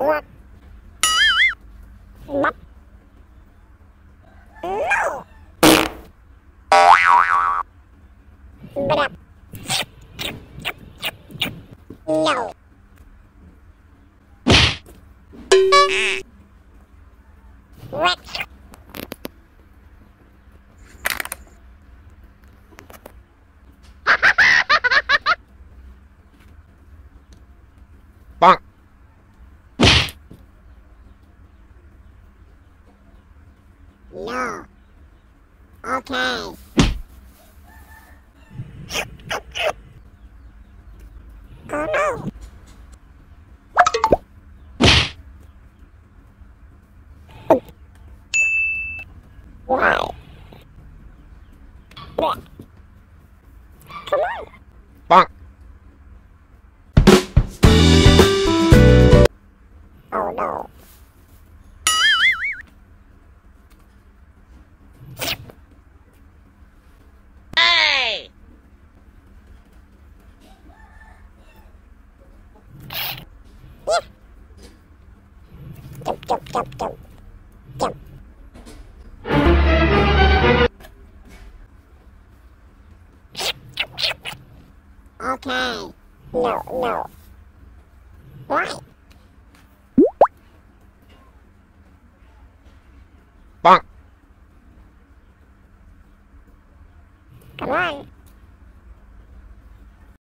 What? No. Okay. Oh no. Why? What? Come on. Okay. No, no. Right. Bonk. Come on.